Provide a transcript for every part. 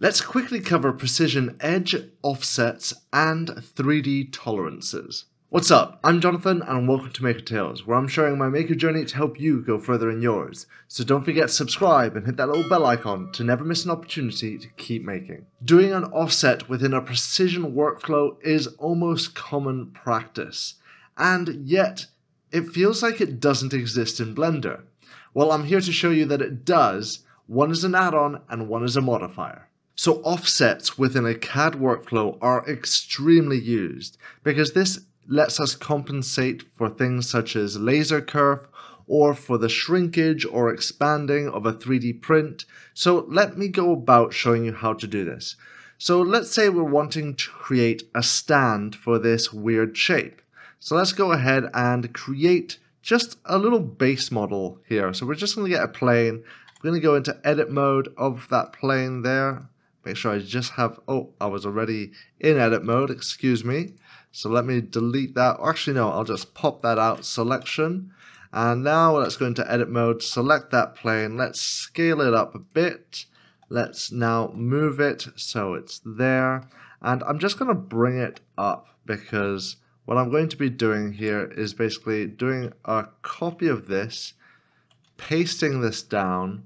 Let's quickly cover precision edge, offsets, and 3D tolerances. What's up? I'm Jonathan and welcome to Maker Tales, where I'm sharing my maker journey to help you go further in yours. So don't forget to subscribe and hit that little bell icon to never miss an opportunity to keep making. Doing an offset within a precision workflow is almost common practice, and yet it feels like it doesn't exist in Blender. Well, I'm here to show you that it does. One is an add-on and one is a modifier. So offsets within a CAD workflow are extremely used because this lets us compensate for things such as laser kerf or for the shrinkage or expanding of a 3D print. So let me go about showing you how to do this. So let's say we're wanting to create a stand for this weird shape. So let's go ahead and create just a little base model here. So we're just going to get a plane. We're going to go into edit mode of that plane there make sure I just have, oh, I was already in edit mode, excuse me. So let me delete that. Actually, no, I'll just pop that out, selection. And now let's go into edit mode, select that plane. Let's scale it up a bit. Let's now move it so it's there. And I'm just going to bring it up because what I'm going to be doing here is basically doing a copy of this, pasting this down,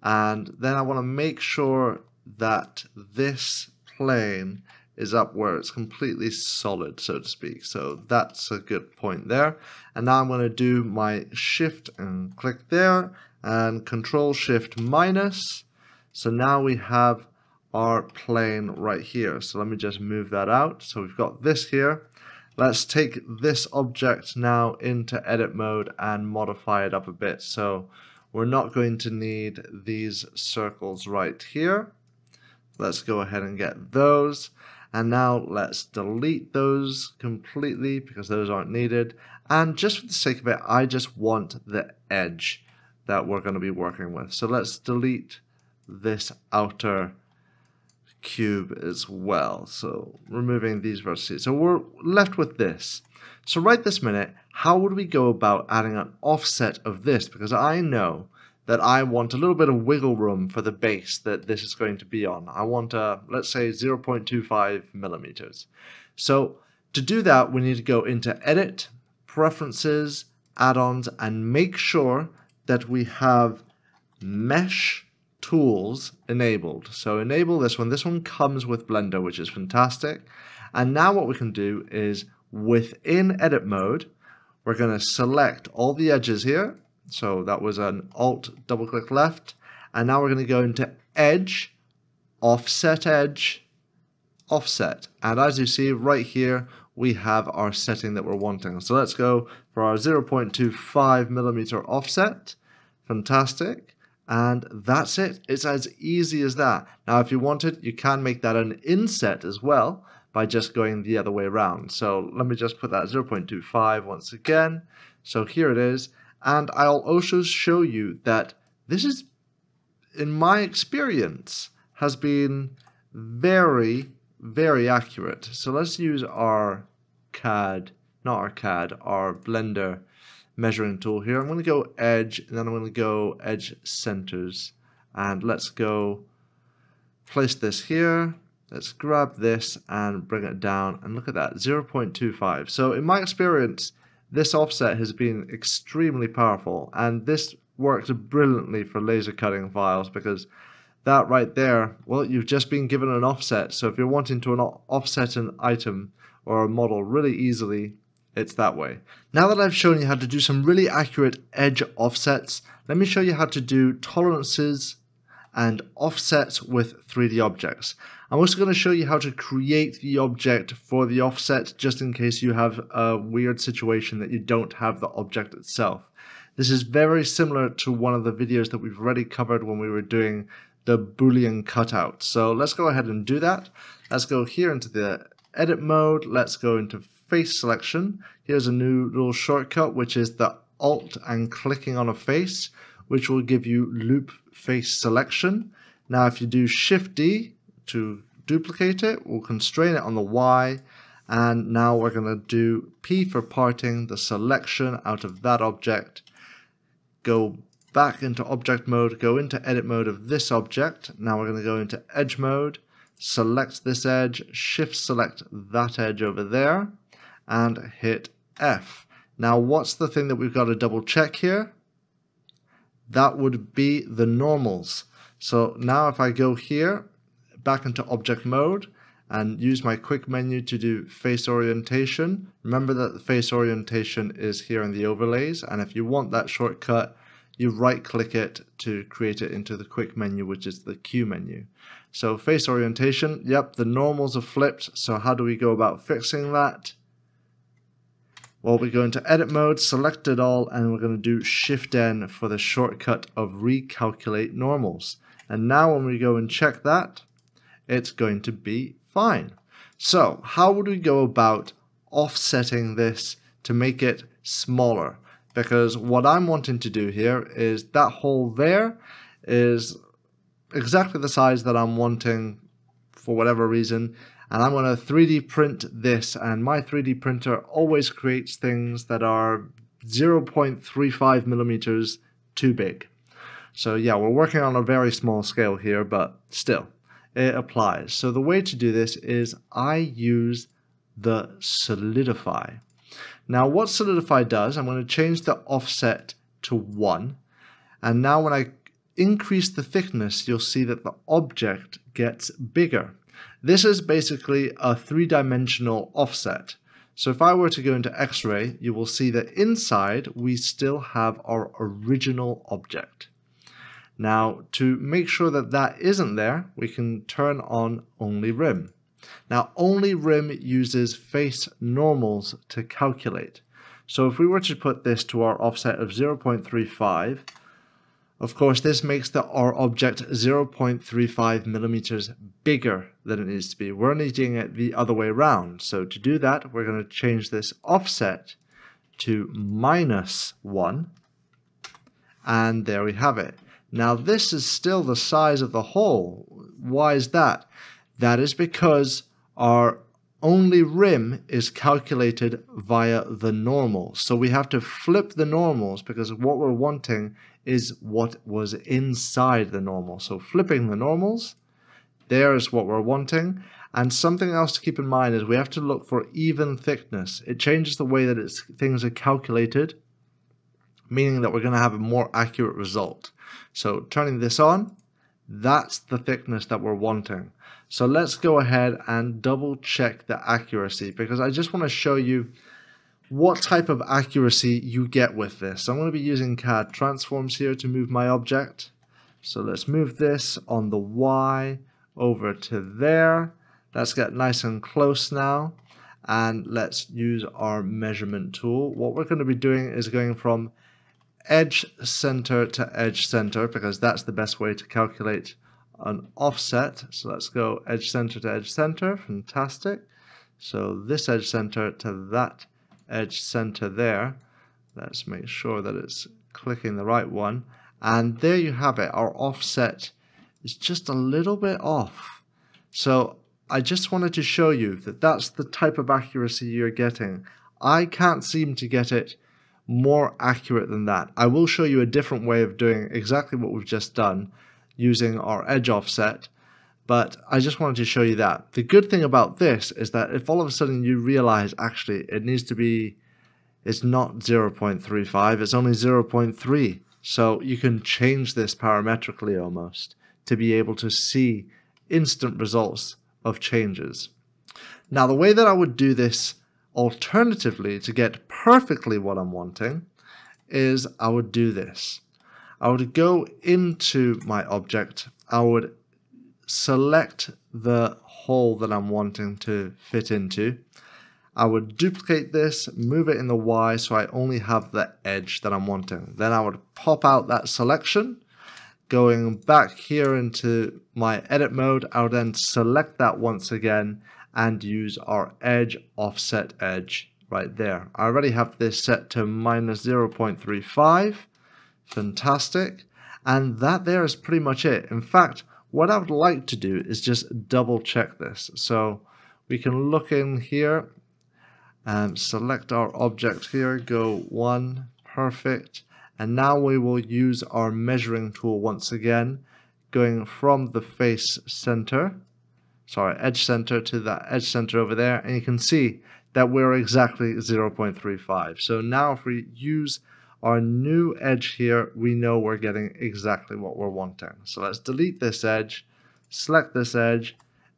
and then I want to make sure that this plane is up where it's completely solid, so to speak. So that's a good point there. And now I'm going to do my shift and click there and control shift minus. So now we have our plane right here. So let me just move that out. So we've got this here. Let's take this object now into edit mode and modify it up a bit. So we're not going to need these circles right here. Let's go ahead and get those. And now let's delete those completely because those aren't needed. And just for the sake of it, I just want the edge that we're going to be working with. So let's delete this outer cube as well. So removing these vertices. So we're left with this. So right this minute, how would we go about adding an offset of this? Because I know that I want a little bit of wiggle room for the base that this is going to be on. I want, a, let's say, 0.25 millimeters. So to do that, we need to go into Edit, Preferences, Add-ons, and make sure that we have Mesh Tools enabled. So enable this one. This one comes with Blender, which is fantastic. And now what we can do is within Edit mode, we're going to select all the edges here so that was an Alt double click left. And now we're going to go into Edge, Offset Edge, Offset. And as you see right here, we have our setting that we're wanting. So let's go for our 0.25 millimeter offset. Fantastic. And that's it. It's as easy as that. Now, if you wanted, you can make that an inset as well by just going the other way around. So let me just put that 0.25 once again. So here it is. And I'll also show you that this is, in my experience, has been very, very accurate. So let's use our CAD, not our CAD, our Blender measuring tool here. I'm going to go edge, and then I'm going to go edge centers. And let's go place this here. Let's grab this and bring it down. And look at that, 0.25. So in my experience, this offset has been extremely powerful and this works brilliantly for laser cutting files because that right there, well, you've just been given an offset. So if you're wanting to offset an item or a model really easily, it's that way. Now that I've shown you how to do some really accurate edge offsets, let me show you how to do tolerances and offsets with 3D objects. I'm also going to show you how to create the object for the offset just in case you have a weird situation that you don't have the object itself. This is very similar to one of the videos that we've already covered when we were doing the boolean cutout. So let's go ahead and do that. Let's go here into the edit mode. Let's go into face selection. Here's a new little shortcut which is the alt and clicking on a face which will give you loop face selection. Now if you do shift D to duplicate it, we'll constrain it on the Y, and now we're going to do P for parting, the selection out of that object, go back into object mode, go into edit mode of this object. Now we're going to go into edge mode, select this edge, shift select that edge over there, and hit F. Now what's the thing that we've got to double check here? That would be the normals. So now if I go here, back into object mode, and use my quick menu to do face orientation. Remember that the face orientation is here in the overlays and if you want that shortcut you right click it to create it into the quick menu which is the Q menu. So face orientation, yep the normals are flipped so how do we go about fixing that? Well we go into edit mode, select it all and we're going to do shift N for the shortcut of recalculate normals. And now when we go and check that it's going to be Fine. So how would we go about offsetting this to make it smaller? Because what I'm wanting to do here is that hole there is exactly the size that I'm wanting for whatever reason and I'm going to 3D print this and my 3D printer always creates things that are 0.35 millimeters too big. So yeah, we're working on a very small scale here, but still it applies. So the way to do this is I use the solidify. Now what solidify does, I'm going to change the offset to 1 and now when I increase the thickness you'll see that the object gets bigger. This is basically a three-dimensional offset. So if I were to go into X-ray you will see that inside we still have our original object. Now, to make sure that that isn't there, we can turn on only rim. Now, only rim uses face normals to calculate. So if we were to put this to our offset of 0.35, of course, this makes the, our object 0.35 millimeters bigger than it needs to be. We're needing it the other way around. So to do that, we're going to change this offset to minus 1. And there we have it. Now this is still the size of the hole. Why is that? That is because our only rim is calculated via the normal. So we have to flip the normals because what we're wanting is what was inside the normal. So flipping the normals, there is what we're wanting. And something else to keep in mind is we have to look for even thickness. It changes the way that things are calculated, meaning that we're going to have a more accurate result. So turning this on, that's the thickness that we're wanting. So let's go ahead and double check the accuracy because I just want to show you what type of accuracy you get with this. So I'm going to be using CAD transforms here to move my object. So let's move this on the Y over to there. Let's get nice and close now and let's use our measurement tool. What we're going to be doing is going from edge center to edge center because that's the best way to calculate an offset. So let's go edge center to edge center. Fantastic. So this edge center to that edge center there. Let's make sure that it's clicking the right one. And there you have it. Our offset is just a little bit off. So I just wanted to show you that that's the type of accuracy you're getting. I can't seem to get it more accurate than that. I will show you a different way of doing exactly what we've just done using our edge offset, but I just wanted to show you that. The good thing about this is that if all of a sudden you realize actually it needs to be, it's not 0.35, it's only 0.3. So you can change this parametrically almost to be able to see instant results of changes. Now the way that I would do this Alternatively, to get perfectly what I'm wanting, is I would do this. I would go into my object, I would select the hole that I'm wanting to fit into. I would duplicate this, move it in the Y so I only have the edge that I'm wanting. Then I would pop out that selection. Going back here into my edit mode, I would then select that once again and use our edge offset edge right there. I already have this set to minus 0.35. Fantastic. And that there is pretty much it. In fact, what I would like to do is just double check this. So we can look in here and select our object here, go one, perfect. And now we will use our measuring tool once again, going from the face center, sorry, edge center to that edge center over there. And you can see that we're exactly 0.35. So now if we use our new edge here, we know we're getting exactly what we're wanting. So let's delete this edge, select this edge,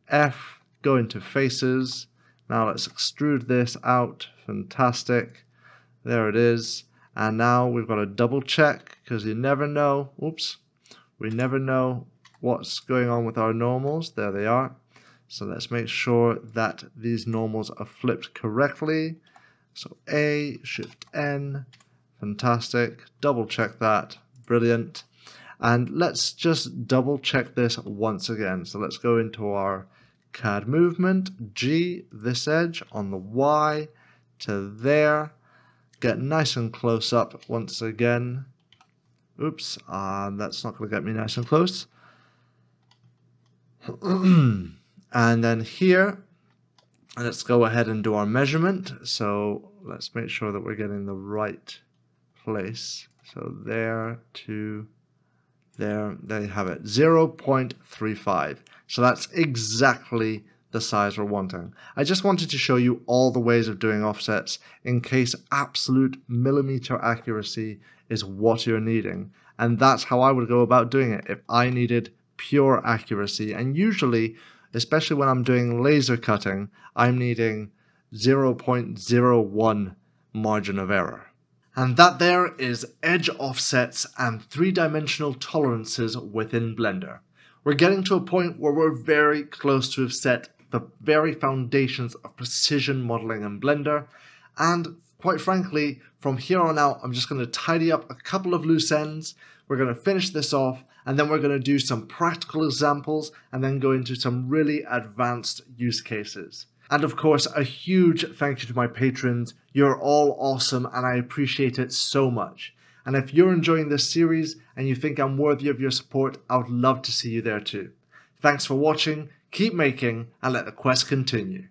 F, go into faces. Now let's extrude this out. Fantastic. There it is. And now we've got to double check because you never know. Oops. We never know what's going on with our normals. There they are. So let's make sure that these normals are flipped correctly. So A, Shift N, fantastic. Double check that, brilliant. And let's just double check this once again. So let's go into our CAD movement, G, this edge on the Y to there. Get nice and close up once again. Oops, uh, that's not going to get me nice and close. And then here, let's go ahead and do our measurement. So let's make sure that we're getting the right place. So there to there, there you have it, 0.35. So that's exactly the size we're wanting. I just wanted to show you all the ways of doing offsets in case absolute millimeter accuracy is what you're needing. And that's how I would go about doing it if I needed pure accuracy. And usually especially when I'm doing laser cutting, I'm needing 0.01 margin of error. And that there is edge offsets and three-dimensional tolerances within Blender. We're getting to a point where we're very close to have set the very foundations of precision modeling in Blender, and quite frankly, from here on out, I'm just going to tidy up a couple of loose ends, we're going to finish this off and then we're going to do some practical examples and then go into some really advanced use cases. And of course, a huge thank you to my patrons. You're all awesome and I appreciate it so much. And if you're enjoying this series and you think I'm worthy of your support, I would love to see you there too. Thanks for watching, keep making, and let the quest continue.